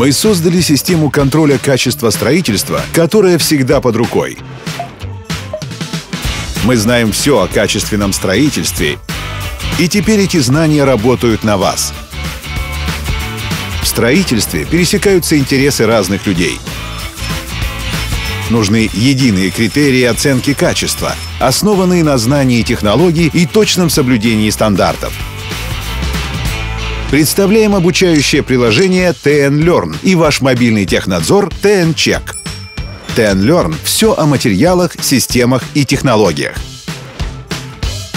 Мы создали систему контроля качества строительства, которая всегда под рукой. Мы знаем все о качественном строительстве, и теперь эти знания работают на вас. В строительстве пересекаются интересы разных людей. Нужны единые критерии оценки качества, основанные на знании технологий и точном соблюдении стандартов. Представляем обучающее приложение TN Learn и ваш мобильный технадзор TN Check. TN Learn – все о материалах, системах и технологиях.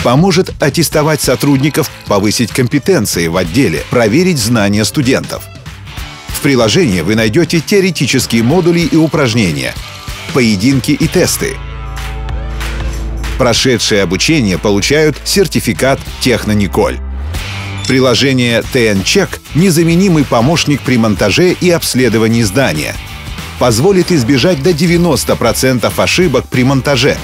Поможет аттестовать сотрудников, повысить компетенции в отделе, проверить знания студентов. В приложении вы найдете теоретические модули и упражнения, поединки и тесты. Прошедшие обучение получают сертификат «Технониколь». Приложение TN-Check — незаменимый помощник при монтаже и обследовании здания. Позволит избежать до 90% ошибок при монтаже.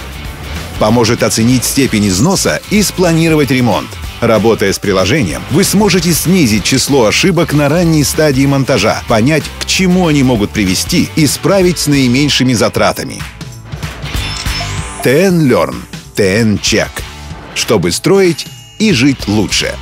Поможет оценить степень износа и спланировать ремонт. Работая с приложением, вы сможете снизить число ошибок на ранней стадии монтажа, понять, к чему они могут привести, и справить с наименьшими затратами. TN Learn. TN Check. Чтобы строить и жить лучше.